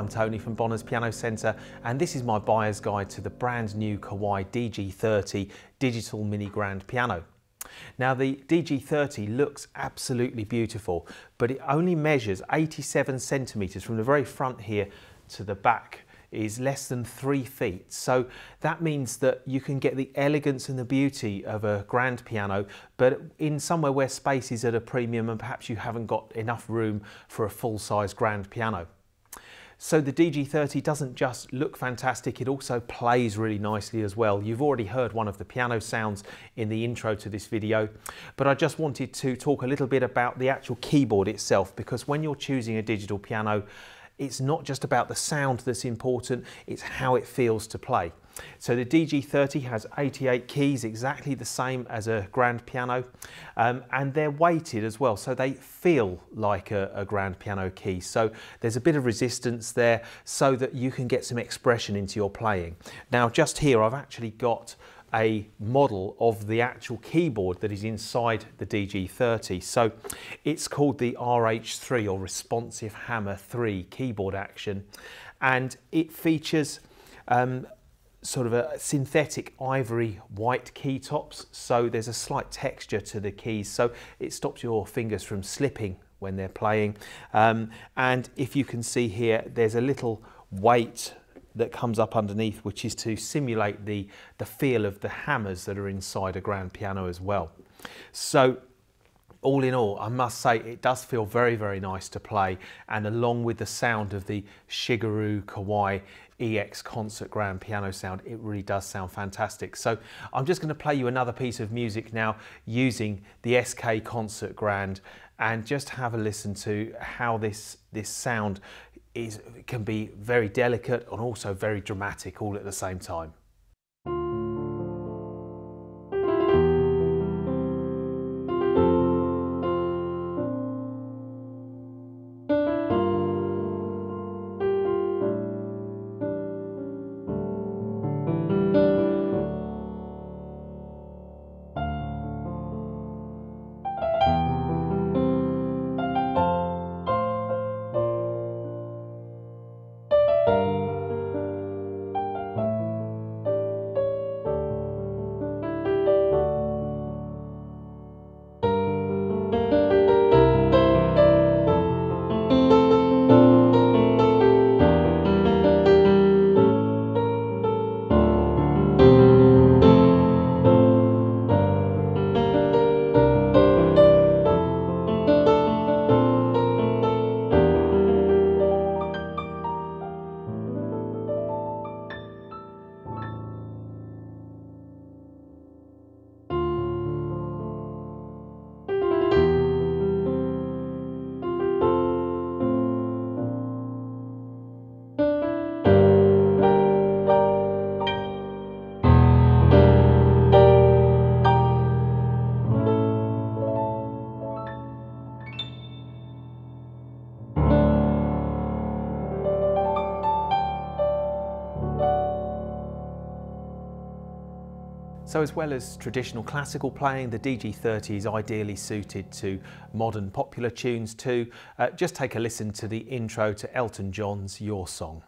I'm Tony from Bonner's Piano Centre and this is my buyer's guide to the brand new Kawai DG30 digital mini grand piano. Now the DG30 looks absolutely beautiful, but it only measures 87 centimetres from the very front here to the back is less than three feet. So that means that you can get the elegance and the beauty of a grand piano, but in somewhere where space is at a premium and perhaps you haven't got enough room for a full-size grand piano. So the DG30 doesn't just look fantastic, it also plays really nicely as well. You've already heard one of the piano sounds in the intro to this video, but I just wanted to talk a little bit about the actual keyboard itself because when you're choosing a digital piano, it's not just about the sound that's important, it's how it feels to play. So the DG30 has 88 keys, exactly the same as a grand piano, um, and they're weighted as well, so they feel like a, a, grand piano key. So there's a bit of resistance there so that you can get some expression into your playing. Now just here I've actually got a model of the actual keyboard that is inside the DG30. So it's called the RH3 or Responsive Hammer 3 keyboard action and it features um, sort of a synthetic ivory white key tops so there's a slight texture to the keys so it stops your fingers from slipping when they're playing. Um, and if you can see here there's a little weight that comes up underneath which is to simulate the the feel of the hammers that are inside a grand piano as well. So all in all, I must say it does feel very, very nice to play. And along with the sound of the Shigeru Kawai EX concert grand piano sound, it really does sound fantastic. So I'm just going to play you another piece of music now using the SK concert grand and just have a listen to how this, this sound is, can be very delicate and also very dramatic all at the same time. So as well as traditional classical playing, the DG30 is ideally suited to modern popular tunes too. Uh, just take a listen to the intro to Elton John's Your Song.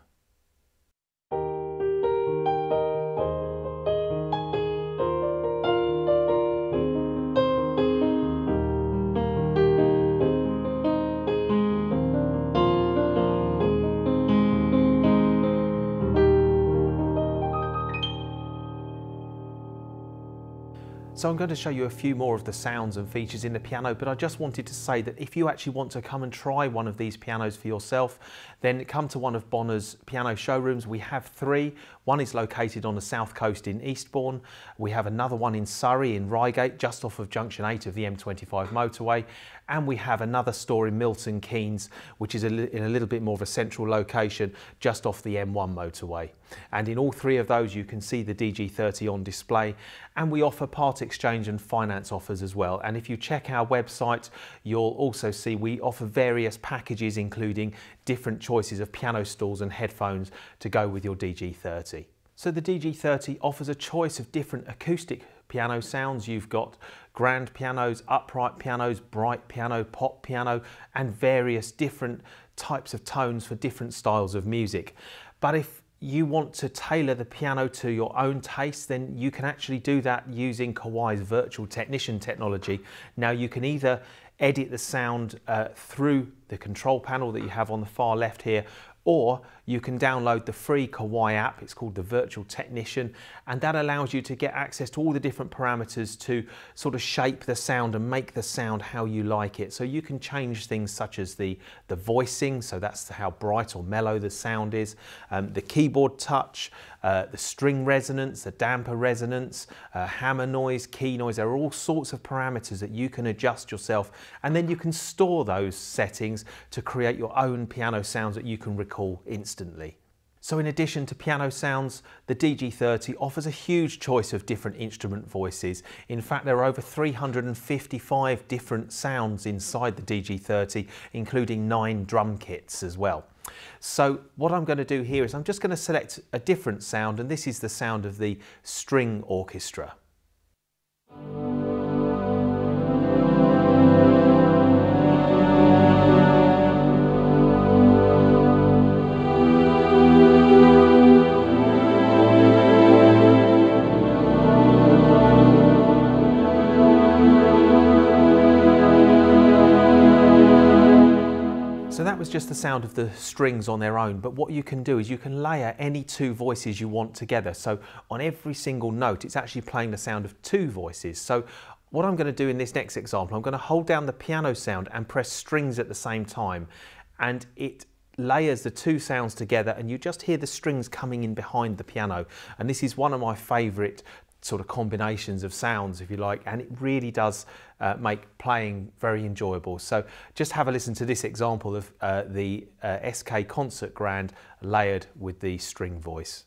So I'm going to show you a few more of the sounds and features in the piano, but I just wanted to say that if you actually want to come and try one of these pianos for yourself, then come to one of Bonner's piano showrooms. We have three. One is located on the south coast in Eastbourne. We have another one in Surrey in Reigate, just off of junction 8 of the M25 motorway. And we have another store in Milton Keynes, which is a in a little bit more of a central location, just off the M1 motorway. And in all three of those, you can see the DG30 on display. And we offer part exchange and finance offers as well. And if you check our website, you'll also see we offer various packages, including different choices of piano stools and headphones to go with your DG30. So the DG30 offers a choice of different acoustic piano sounds. You've got grand pianos, upright pianos, bright piano, pop piano, and various different types of tones for different styles of music. But if you want to tailor the piano to your own taste, then you can actually do that using Kawai's virtual technician technology. Now you can either edit the sound uh, through the control panel that you have on the far left here, or you can download the free Kawai app, it's called the Virtual Technician, and that allows you to get access to all the different parameters to sort of shape the sound and make the sound how you like it. So you can change things such as the, the voicing, so that's how bright or mellow the sound is, um, the keyboard touch, uh, the string resonance, the damper resonance, uh, hammer noise, key noise, there are all sorts of parameters that you can adjust yourself and then you can store those settings to create your own piano sounds that you can recall instantly instantly. So in addition to piano sounds, the DG30 offers a huge choice of different instrument voices. In fact, there are over 355 different sounds inside the DG30, including nine drum kits as well. So what I'm going to do here is I'm just going to select a different sound, and this is the sound of the string orchestra. Was just the sound of the strings on their own, but what you can do is you can layer any two voices you want together. So on every single note, it's actually playing the sound of two voices. So what I'm going to do in this next example, I'm going to hold down the piano sound and press strings at the same time. And it layers the two sounds together and you just hear the strings coming in behind the piano. And this is one of my favorite sort of combinations of sounds, if you like, and it really does uh, make playing very enjoyable. So just have a listen to this example of uh, the uh, SK Concert Grand layered with the string voice.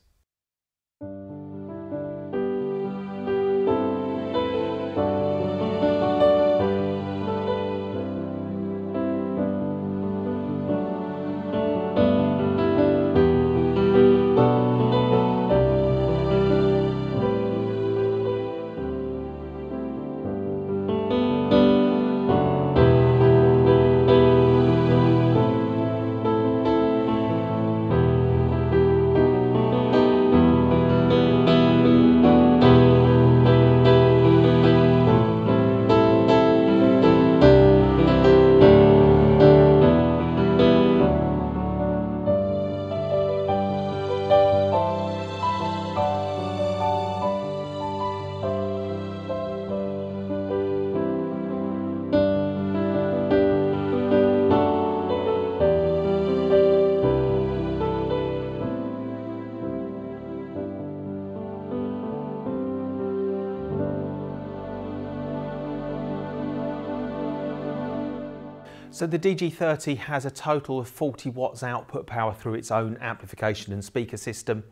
So the DG30 has a total of 40 watts output power through its own amplification and speaker system.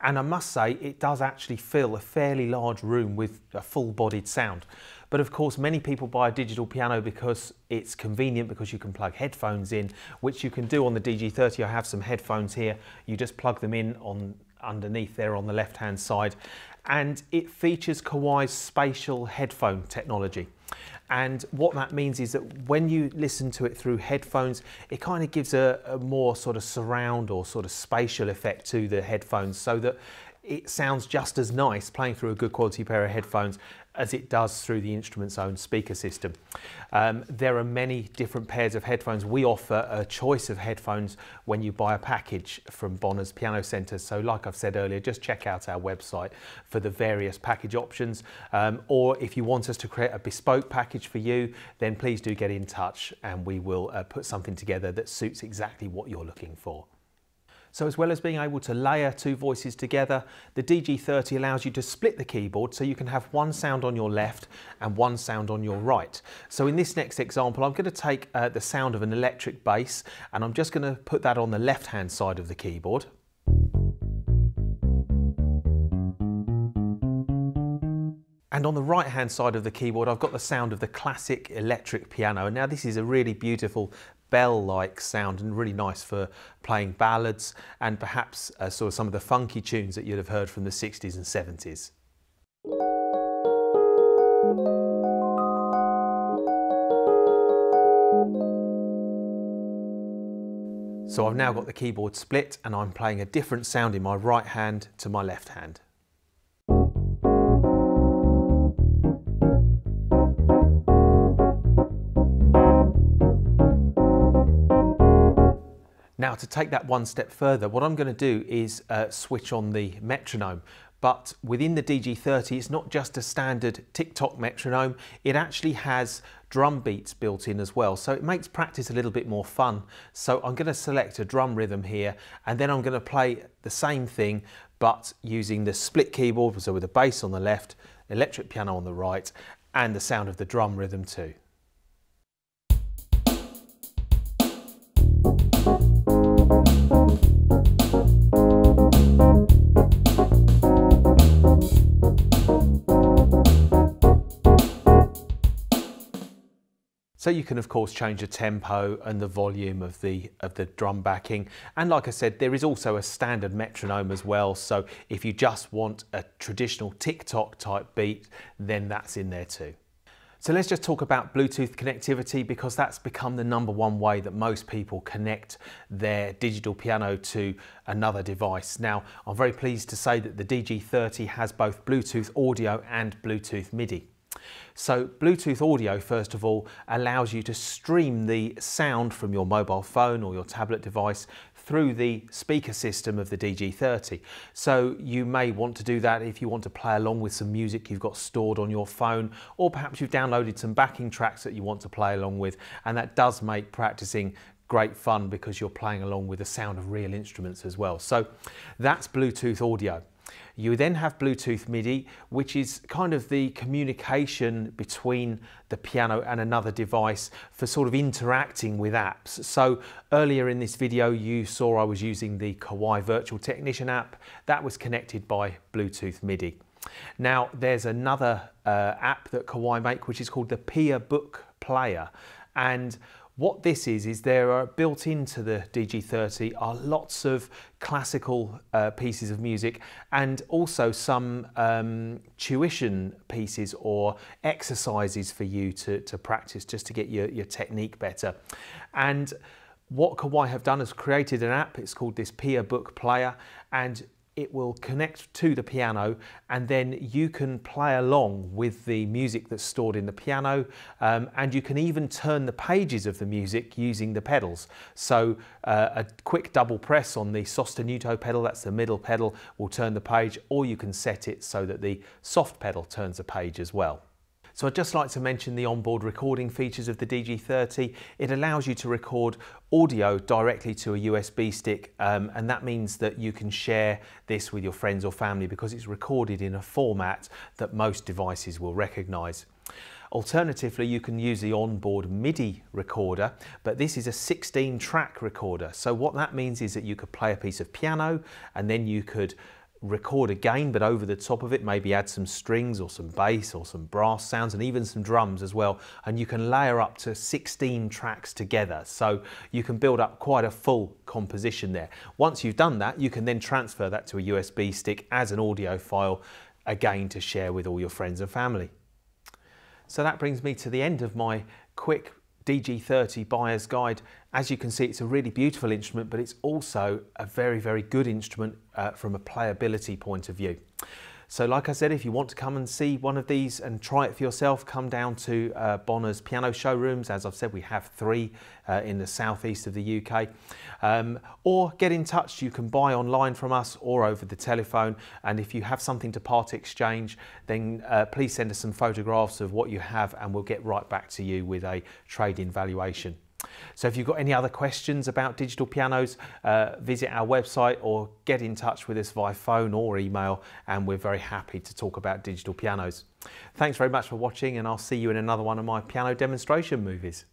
And I must say, it does actually fill a fairly large room with a full-bodied sound. But of course, many people buy a digital piano because it's convenient because you can plug headphones in, which you can do on the DG30. I have some headphones here. You just plug them in on underneath there on the left-hand side. And it features Kawai's spatial headphone technology. And what that means is that when you listen to it through headphones, it kind of gives a, a, more sort of surround or sort of spatial effect to the headphones so that it sounds just as nice playing through a good quality pair of headphones as it does through the instrument's own speaker system. Um, there are many different pairs of headphones. We offer a choice of headphones when you buy a package from Bonner's Piano Centre. So like I've said earlier, just check out our website for the various package options. Um, or if you want us to create a bespoke package for you, then please do get in touch and we will uh, put something together that suits exactly what you're looking for. So as well as being able to layer two voices together, the DG30 allows you to split the keyboard so you can have one sound on your left and one sound on your right. So in this next example, I'm going to take uh, the sound of an electric bass and I'm just going to put that on the left hand side of the keyboard. And on the right hand side of the keyboard, I've got the sound of the classic electric piano. And now this is a really beautiful bell-like sound and really nice for playing ballads and perhaps uh, sort of some of the funky tunes that you'd have heard from the 60s and 70s. So I've now got the keyboard split and I'm playing a different sound in my right hand to my left hand. To take that one step further, what I'm going to do is uh, switch on the metronome. But within the DG30, it's not just a standard tick-tock metronome, it actually has drum beats built in as well. So it makes practice a little bit more fun. So I'm going to select a drum rhythm here, and then I'm going to play the same thing, but using the split keyboard, so with the bass on the left, electric piano on the right, and the sound of the drum rhythm too. So you can of course change the tempo and the volume of the of the drum backing. And like I said, there is also a standard metronome as well. So if you just want a traditional tick-tock type beat, then that's in there too. So let's just talk about Bluetooth connectivity because that's become the number one way that most people connect their digital piano to another device. Now, I'm very pleased to say that the DG30 has both Bluetooth audio and Bluetooth MIDI. So Bluetooth audio, first of all, allows you to stream the sound from your mobile phone or your tablet device through the speaker system of the DG30. So you may want to do that if you want to play along with some music you've got stored on your phone, or perhaps you've downloaded some backing tracks that you want to play along with, and that does make practicing great fun because you're playing along with the sound of real instruments as well. So that's Bluetooth audio. You then have Bluetooth MIDI, which is kind of the communication between the piano and another device for sort of interacting with apps. So earlier in this video, you saw I was using the Kawai Virtual Technician app. That was connected by Bluetooth MIDI. Now, there's another uh, app that Kawai make, which is called the Pia Book Player. And what this is, is there are built into the DG30 are lots of classical uh, pieces of music and also some um, tuition pieces or exercises for you to, to practice just to get your, your technique better. And what Kawai have done is created an app, it's called this Pia Book Player, and it will connect to the piano and then you can play along with the music that's stored in the piano um, and you can even turn the pages of the music using the pedals. So uh, a quick double press on the sostenuto pedal, that's the middle pedal, will turn the page or you can set it so that the soft pedal turns the page as well. So I'd just like to mention the onboard recording features of the DG30. It allows you to record audio directly to a USB stick um, and that means that you can share this with your friends or family because it's recorded in a format that most devices will recognise. Alternatively, you can use the onboard MIDI recorder, but this is a 16 track recorder. So what that means is that you could play a piece of piano and then you could record again, but over the top of it, maybe add some strings or some bass or some brass sounds and even some drums as well. And you can layer up to 16 tracks together. So you can build up quite a full composition there. Once you've done that, you can then transfer that to a USB stick as an audio file, again to share with all your friends and family. So that brings me to the end of my quick DG30 buyer's guide. As you can see, it's a really beautiful instrument, but it's also a very, very good instrument uh, from a playability point of view. So like I said, if you want to come and see one of these and try it for yourself, come down to uh, Bonner's piano showrooms. As I've said, we have three uh, in the southeast of the UK. Um, or get in touch, you can buy online from us or over the telephone. And if you have something to part exchange, then uh, please send us some photographs of what you have and we'll get right back to you with a trade-in valuation. So if you've got any other questions about digital pianos, uh, visit our website or get in touch with us via phone or email and we're very happy to talk about digital pianos. Thanks very much for watching and I'll see you in another one of my piano demonstration movies.